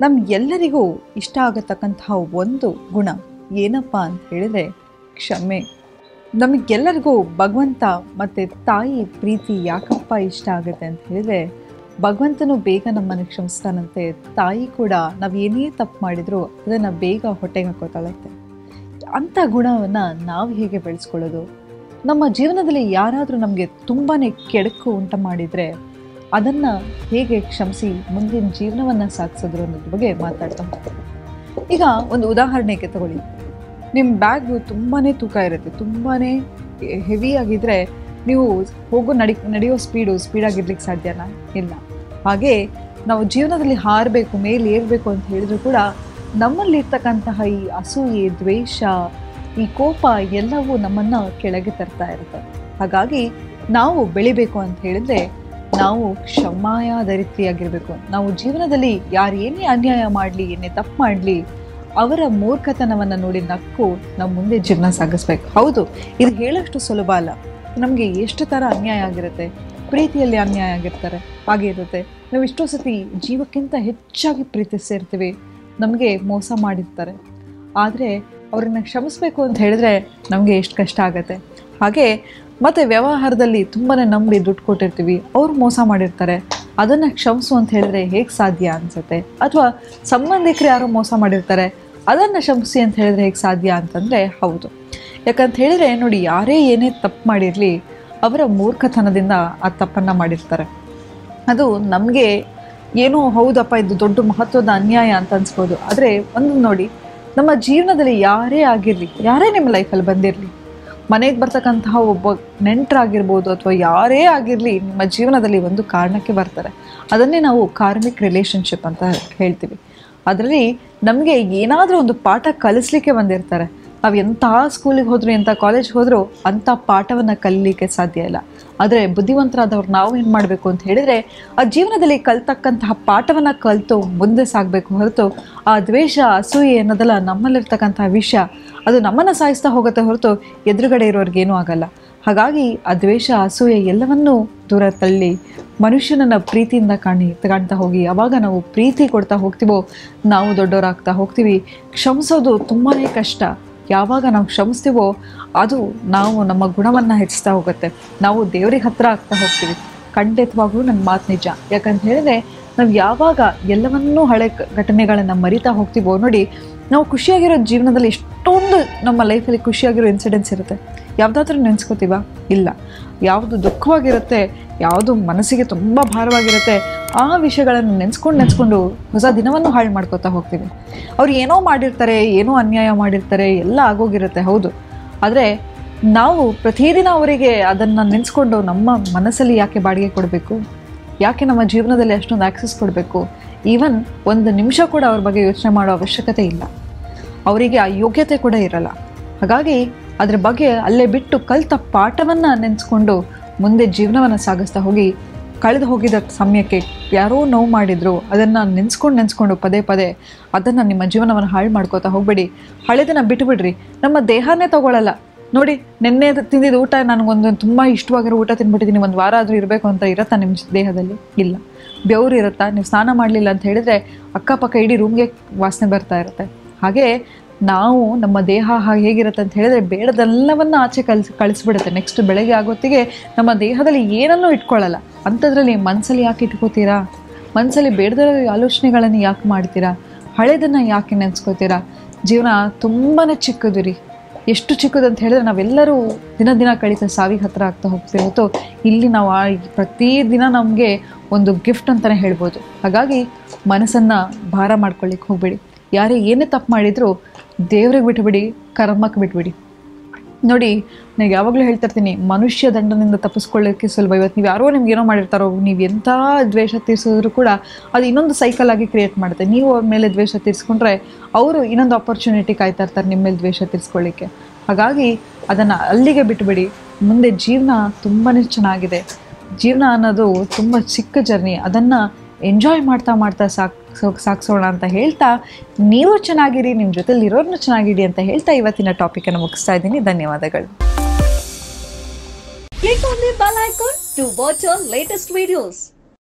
ನಮ್ ಎಲ್ಲರಿಗೂ ಇಷ್ಟ ಆಗತಕ್ಕಂತಹ ಒಂದು ಗುಣ ಏನಪ್ಪ ಅಂತ ಹೇಳಿದ್ರೆ ಕ್ಷಮೆ. ನಮಗೆಲ್ಲರಿಗೂ ಭಗವಂತ ಮತ್ತೆ ತಾಯಿ ಪ್ರೀತಿ ಯಾಕಪ್ಪ ಇಷ್ಟ ಆಗುತ್ತೆ ಅಂತ ಹೇಳಿದ್ರೆ, ಭಗವಂತನು ಬೇಗ ನಮ್ಮನ್ನು ಕ್ಷಮಿಸ್ತಾನಂತೆ, ತಾಯಿ ಕೂಡ ನಾವು ಏನೇ ತಪ್ಪು ಮಾಡಿದ್ರು ಅದನ್ನು ಬೇಗ ಹೊಟ್ಟೆಗೆ ಹಾಕೋತಾಳತ್ತೆ ಅಂಥ ಗುಣವನ್ನು ನಾವು ಹೇಗೆ ಬೆಳೆಸ್ಕೊಳ್ಳೋದು? ನಮ್ಮ ಜೀವನದಲ್ಲಿ ಯಾರಾದರೂ ನಮಗೆ ತುಂಬಾ ಕೆಡಕು ಉಂಟು ಮಾಡಿದರೆ ಅದನ್ನು ಹೇಗೆ ಕ್ಷಮಿಸಿ ಮುಂದಿನ ಜೀವನವನ್ನು ಸಾಗಿಸಿದ್ರು ಅನ್ನೋದ್ರ ಬಗ್ಗೆ ಮಾತಾಡ್ತಾ ಈಗ ಒಂದು ಉದಾಹರಣೆಗೆ ತಗೊಳ್ಳಿ. ನಿಮ್ಮ ಬ್ಯಾಗು ತುಂಬಾ ತೂಕ ಇರುತ್ತೆ ತುಂಬಾ ಹೆವಿ ಆಗಿದ್ರೆ ನೀವು ಹೋಗೋ ನಡಿ, ನಡೆಯೋ ಸ್ಪೀಡು ಸ್ಪೀಡಾಗಿರ್ಲಿಕ್ಕೆ ಸಾಧ್ಯನಾ? ಇಲ್ಲ. ಹಾಗೆ ನಾವು ಜೀವನದಲ್ಲಿ ಹಾರಬೇಕು, ಮೇಲೆ ಏರಬೇಕು ಅಂತ ಹೇಳಿದ್ರು ಕೂಡ ನಮ್ಮಲ್ಲಿರ್ತಕ್ಕಂತಹ ಈ ಅಸೂಯೆ, ದ್ವೇಷ, ಈ ಕೋಪ ಎಲ್ಲವೂ ನಮ್ಮನ್ನು ಕೆಳಗೆ ತರ್ತಾ ಇರುತ್ತೆ. ಹಾಗಾಗಿ ನಾವು ಬೆಳಿಬೇಕು ಅಂತ ಹೇಳಿದ್ರೆ ನಾವು ಕ್ಷಮಾಯಾಧರಿತ್ರಿಯಾಗಿರಬೇಕು ನಾವು ಜೀವನದಲ್ಲಿ ಯಾರು ಏನೇ ಅನ್ಯಾಯ ಮಾಡಲಿ, ಏನೇ ತಪ್ಪು ಮಾಡಲಿ, ಅವರ ಮೂರ್ಖತನವನ್ನು ನೋಡಿ ನಕ್ಕು ನಾವು ಮುಂದೆ ಜೀವನ ಸಾಗಿಸ್ಬೇಕು. ಹೌದು, ಇದು ಹೇಳೋಷ್ಟು ಸುಲಭ ಅಲ್ಲ. ನಮಗೆ ಎಷ್ಟು ಥರ ಅನ್ಯಾಯ ಆಗಿರುತ್ತೆ, ಪ್ರೀತಿಯಲ್ಲಿ ಅನ್ಯಾಯ ಆಗಿರ್ತಾರೆ, ಹಾಗೆ ಇರುತ್ತೆ. ನಾವು ಎಷ್ಟೋ ಸತಿ ಜೀವಕ್ಕಿಂತ ಹೆಚ್ಚಾಗಿ ಪ್ರೀತಿಸಿರ್ತೀವಿ ನಮಗೆ ಮೋಸ ಮಾಡಿರ್ತಾರೆ. ಆದರೆ ಅವ್ರನ್ನ ಕ್ಷಮಿಸ್ಬೇಕು ಅಂತ ಹೇಳಿದ್ರೆ ನಮಗೆ ಎಷ್ಟು ಕಷ್ಟ ಆಗುತ್ತೆ. ಹಾಗೆ ಮತ್ತು ವ್ಯವಹಾರದಲ್ಲಿ ತುಂಬಾ ನಂಬಿ ದುಡ್ಡು ಕೊಟ್ಟಿರ್ತೀವಿ, ಅವ್ರು ಮೋಸ ಮಾಡಿರ್ತಾರೆ. ಅದನ್ನು ಕ್ಷಮಿಸು ಅಂತ ಹೇಳಿದ್ರೆ ಹೇಗೆ ಸಾಧ್ಯ ಅನಿಸುತ್ತೆ? ಅಥವಾ ಸಂಬಂಧಿಕರು ಯಾರು ಮೋಸ ಮಾಡಿರ್ತಾರೆ, ಅದನ್ನು ಕ್ಷಮಿಸಿ ಅಂತ ಹೇಳಿದ್ರೆ ಹೇಗೆ ಸಾಧ್ಯ ಅಂತಂದರೆ ಹೌದು. ಯಾಕಂತ ಹೇಳಿದ್ರೆ ನೋಡಿ, ಯಾರೇ ಏನೇ ತಪ್ಪು ಮಾಡಿರಲಿ, ಅವರ ಮೂರ್ಖತನದಿಂದ ಆ ತಪ್ಪನ್ನು ಮಾಡಿರ್ತಾರೆ. ಅದು ನಮಗೆ ಏನೋ ಹೌದಪ್ಪ, ಇದು ದೊಡ್ಡ ಮಹತ್ವದ ಅನ್ಯಾಯ ಅಂತ ಅನ್ಸ್ಬೋದು. ಆದರೆ ಒಂದು ನೋಡಿ, ನಮ್ಮ ಜೀವನದಲ್ಲಿ ಯಾರೇ ಆಗಿರಲಿ, ಯಾರೇ ನಿಮ್ಮ ಲೈಫಲ್ಲಿ ಬಂದಿರಲಿ ಮನೆಗೆ ಬರ್ತಕ್ಕಂತಹ ಒಬ್ಬ ನೆಂಟರಾಗಿರ್ಬೋದು ಅಥವಾ ಯಾರೇ ಆಗಿರಲಿ ನಿಮ್ಮ ಜೀವನದಲ್ಲಿ ಒಂದು ಕಾರಣಕ್ಕೆ ಬರ್ತಾರೆ. ಅದನ್ನೇ ನಾವು ಕಾರ್ಮಿಕ್ ರಿಲೇಷನ್ಶಿಪ್ ಅಂತ ಹೇಳ್ತೀವಿ. ಅದರಲ್ಲಿ ನಮಗೆ ಏನಾದರೂ ಒಂದು ಪಾಠ ಕಲಿಸ್ಲಿಕ್ಕೆ ಬಂದಿರ್ತಾರೆ. ನಾವು ಎಂಥ ಸ್ಕೂಲಿಗೆ ಹೋದ್ರು ಎಂಥ ಕಾಲೇಜ್ ಹೋದರೂ ಅಂಥ ಪಾಠವನ್ನು ಕಲೀಲಿಕ್ಕೆ ಸಾಧ್ಯ ಇಲ್ಲ. ಆದರೆ ಬುದ್ಧಿವಂತರಾದವ್ರು ನಾವು ಏನು ಮಾಡಬೇಕು ಅಂತ ಹೇಳಿದರೆ, ಆ ಜೀವನದಲ್ಲಿ ಕಲ್ತಕ್ಕಂತಹ ಪಾಠವನ್ನು ಕಲಿತು ಮುಂದೆ ಸಾಗಬೇಕು ಹೊರತು ಆ ದ್ವೇಷ, ಅಸೂಯೆ ಅನ್ನೋದಲ್ಲ ನಮ್ಮಲ್ಲಿರ್ತಕ್ಕಂಥ ವಿಷಯ ಅದು ನಮ್ಮನ್ನು ಸಾಯಿಸ್ತಾ ಹೋಗುತ್ತೆ ಹೊರತು ಎದುರುಗಡೆ ಇರೋರಿಗೇನೂ ಆಗಲ್ಲ. ಹಾಗಾಗಿ ಆ ದ್ವೇಷ, ಅಸೂಯೆ ಎಲ್ಲವನ್ನೂ ದೂರ ತಳ್ಳಿ ಮನುಷ್ಯನನ್ನು ಪ್ರೀತಿಯಿಂದ ಕಾಣಿ, ಕಾಣ್ತಾ ಹೋಗಿ. ಯಾವಾಗ ನಾವು ಪ್ರೀತಿ ಕೊಡ್ತಾ ಹೋಗ್ತೀವೋ, ನಾವು ದೊಡ್ಡವರಾಗ್ತಾ ಹೋಗ್ತೀವಿ. ಕ್ಷಮಿಸೋದು ತುಂಬಾ ಕಷ್ಟ. ಯಾವಾಗ ನಾವು ಶ್ರಮಿಸ್ತೀವೋ ಅದು ನಾವು ನಮ್ಮ ಗುಣವನ್ನು ಹೆಚ್ಚಿಸ್ತಾ ಹೋಗುತ್ತೆ. ನಾವು ದೇವ್ರಿಗೆ ಹತ್ತಿರ ಆಗ್ತಾ ಹೋಗ್ತೀವಿ. ಖಂಡಿತವಾಗ್ಲೂ ನನ್ನ ಮಾತು ನಿಜ. ಯಾಕಂತ ಹೇಳಿದ್ರೆ ನಾವು ಯಾವಾಗ ಎಲ್ಲವನ್ನೂ ಹಳೆ ಘಟನೆಗಳನ್ನು ಮರಿತಾ ಹೋಗ್ತೀವೋ ನೋಡಿ, ನಾವು ಖುಷಿಯಾಗಿರೋ ಜೀವನದಲ್ಲಿ ಎಷ್ಟೊಂದು ನಮ್ಮ ಲೈಫಲ್ಲಿ ಖುಷಿಯಾಗಿರೋ ಇನ್ಸಿಡೆಂಟ್ಸ್ ಇರುತ್ತೆ. ಯಾವುದಾದ್ರೂ ನೆನೆಸ್ಕೋತೀವ? ಇಲ್ಲ. ಯಾವುದು ದುಃಖವಾಗಿರುತ್ತೆ ಯಾವುದು ಮನಸ್ಸಿಗೆ ತುಂಬ ಭಾರವಾಗಿರುತ್ತೆ, ಆ ವಿಷಯಗಳನ್ನು ನೆನೆಸ್ಕೊಂಡು ನೆನೆಸ್ಕೊಂಡು ಹೊಸ ದಿನವನ್ನು ಹಾಳು ಮಾಡ್ಕೋತಾ ಹೋಗ್ತೀವಿ. ಅವ್ರು ಏನೋ ಮಾಡಿರ್ತಾರೆ, ಏನೋ ಅನ್ಯಾಯ ಮಾಡಿರ್ತಾರೆ, ಎಲ್ಲ ಆಗೋಗಿರುತ್ತೆ, ಹೌದು. ಆದರೆ ನಾವು ಪ್ರತಿದಿನ ಅವರಿಗೆ ಅದನ್ನು ನೆನೆಸ್ಕೊಂಡು ನಮ್ಮ ಮನಸ್ಸಲ್ಲಿ ಯಾಕೆ ಬಾಡಿಗೆ ಕೊಡಬೇಕು? ಯಾಕೆ ನಮ್ಮ ಜೀವನದಲ್ಲಿ ಅಷ್ಟೊಂದು ಆಕ್ಸೆಸ್ ಕೊಡಬೇಕು? ಈವನ್ ಒಂದು ನಿಮಿಷ ಕೂಡ ಅವ್ರ ಬಗ್ಗೆ ಯೋಚನೆ ಮಾಡೋ ಅವಶ್ಯಕತೆ ಇಲ್ಲ. ಅವರಿಗೆ ಆ ಯೋಗ್ಯತೆ ಕೂಡ ಇರಲ್ಲ. ಹಾಗಾಗಿ ಅದ್ರ ಬಗ್ಗೆ ಅಲ್ಲೇ ಬಿಟ್ಟು ಕಲಿತ ಪಾಠವನ್ನು ನೆನೆಸ್ಕೊಂಡು ಮುಂದೆ ಜೀವನವನ್ನು ಸಾಗಿಸ್ತಾ ಹೋಗಿ, ಕಳೆದು ಹೋಗಿದ ಸಮಯಕ್ಕೆ ಯಾರೋ ನೋವು ಮಾಡಿದ್ರು, ಅದನ್ನು ನೆನೆಸ್ಕೊಂಡು ನೆನೆಸ್ಕೊಂಡು ಪದೇ ಪದೇ ಅದನ್ನು ನಿಮ್ಮ ಜೀವನವನ್ನು ಹಾಳು ಮಾಡ್ಕೋತಾ ಹೋಗಬೇಡಿ. ಹಳೆದನ್ನು ಬಿಟ್ಟುಬಿಡ್ರಿ ನಮ್ಮ ದೇಹನೇ ತಗೊಳ್ಳಲ್ಲ ನೋಡಿ, ನಿನ್ನೆ ತಿಂದಿದ್ದು ಊಟ ನನಗೊಂದು ತುಂಬ ಇಷ್ಟವಾಗಿರೋ ಊಟ ತಿನ್ಬಿಟ್ಟಿದ್ದೀನಿ ಒಂದು ವಾರ ಆದರೂ ಇರಬೇಕು ಅಂತ ಇರತ್ತಾ ನಿಮ್ಮ ದೇಹದಲ್ಲಿ? ಇಲ್ಲ. ಬೆವರು ಇರುತ್ತಾ? ನೀವು ಸ್ನಾನ ಮಾಡಲಿಲ್ಲ ಅಂತ ಹೇಳಿದ್ರೆ ಅಕ್ಕಪಕ್ಕ ಇಡೀ ರೂಮ್ಗೆ ವಾಸನೆ ಬರ್ತಾ ಇರುತ್ತೆ. ಹಾಗೆ ನಾವು ನಮ್ಮ ದೇಹ ಹಾಗೆ ಹೇಗಿರುತ್ತೆ ಅಂತ ಹೇಳಿದ್ರೆ ಬೇಡದೆಲ್ಲವನ್ನು ಆಚೆ ಕಲ್ಸ್, ಕಳಿಸ್ಬಿಡುತ್ತೆ. ನೆಕ್ಸ್ಟ್ ಬೆಳಗ್ಗೆ ಆಗೋತ್ತಿಗೆ ನಮ್ಮ ದೇಹದಲ್ಲಿ ಏನನ್ನೂ ಇಟ್ಕೊಳ್ಳಲ್ಲ. ಅಂಥದ್ರಲ್ಲಿ ಮನಸ್ಸಲ್ಲಿ ಯಾಕೆ ಇಟ್ಕೋತೀರಾ? ಮನಸ್ಸಲ್ಲಿ ಬೇಡದ ಆಲೋಚನೆಗಳನ್ನು ಯಾಕೆ ಮಾಡ್ತೀರಾ? ಹಳೆದನ್ನು ಯಾಕೆ ನೆನೆಸ್ಕೋತೀರಾ? ಜೀವನ ತುಂಬಾ ಚಿಕ್ಕದು ರೀ. ಎಷ್ಟು ಚಿಕ್ಕದು ಅಂತ ಹೇಳಿದ್ರೆ ನಾವೆಲ್ಲರೂ ದಿನ ದಿನ ಕಳೀತಾ ಸಾವಿಗೆ ಹತ್ರ ಆಗ್ತಾ ಹೋಗ್ತೀವಿ ಹೊತ್ತು ಇಲ್ಲಿ ನಾವು ಆ ಪ್ರತಿದಿನ ನಮಗೆ ಒಂದು ಗಿಫ್ಟ್ ಅಂತಲೇ ಹೇಳ್ಬೋದು. ಹಾಗಾಗಿ ಮನಸ್ಸನ್ನು ಭಾರ ಮಾಡ್ಕೊಳ್ಳಿಕ್ಕೆ ಹೋಗಬೇಡಿ. ಯಾರೇ ಏನೇ ತಪ್ಪು ಮಾಡಿದರೂ ದೇವ್ರಿಗೆ ಬಿಟ್ಬಿಡಿ, ಕರ್ಮಕ್ಕೆ ಬಿಟ್ಬಿಡಿ. ನೋಡಿ, ನಾನು ಯಾವಾಗಲೂ ಹೇಳ್ತಾ ಇರ್ತೀನಿ, ಮನುಷ್ಯ ದಂಡದಿಂದ ತಪ್ಪಿಸ್ಕೊಳ್ಳೋಕ್ಕೆ ಸುಲಭ ಇವತ್ತು ನೀವು ಯಾರೋ ನಿಮ್ಗೆ ಏನೋ ಮಾಡಿರ್ತಾರೋ, ನೀವು ಎಂಥ ದ್ವೇಷ ತೀರಿಸಿದ್ರು ಕೂಡ ಅದು ಇನ್ನೊಂದು ಸೈಕಲ್ ಆಗಿ ಕ್ರಿಯೇಟ್ ಮಾಡುತ್ತೆ. ನೀವು ಅವ್ರ ಮೇಲೆ ದ್ವೇಷ ತೀರಿಸ್ಕೊಂಡ್ರೆ ಅವರು ಇನ್ನೊಂದು ಆಪರ್ಚುನಿಟಿ ಕಾಯ್ತಾ ಇರ್ತಾರೆ ನಿಮ್ಮ ಮೇಲೆ ದ್ವೇಷ ತೀರಿಸ್ಕೊಳ್ಳಿಕ್ಕೆ. ಹಾಗಾಗಿ ಅದನ್ನು ಅಲ್ಲಿಗೆ ಬಿಟ್ಬಿಡಿ. ಮುಂದೆ ಜೀವನ ತುಂಬಾ ಚೆನ್ನಾಗಿದೆ. ಜೀವನ ಅನ್ನೋದು ತುಂಬ ಚಿಕ್ಕ ಜರ್ನಿ ಅದನ್ನು ಎಂಜಾಯ್ ಮಾಡ್ತಾ ಮಾಡ್ತಾ ಸಾಕ್ ಸಾಗಿಸೋಣ ಅಂತ ಹೇಳ್ತಾ, ನೀವು ಚೆನ್ನಾಗಿರಿ ನಿಮ್ಮ ಜೊತೆಲಿ ಇರೋರ್ನು ಚೆನ್ನಾಗಿಡಿ ಅಂತ ಹೇಳ್ತಾ ಇವತ್ತಿನ ಟಾಪಿಕನ್ನು ಮುಗಿಸ್ತಾ ಇದ್ದೀನಿ ಧನ್ಯವಾದಗಳು click the bell icon to watch our latest videos.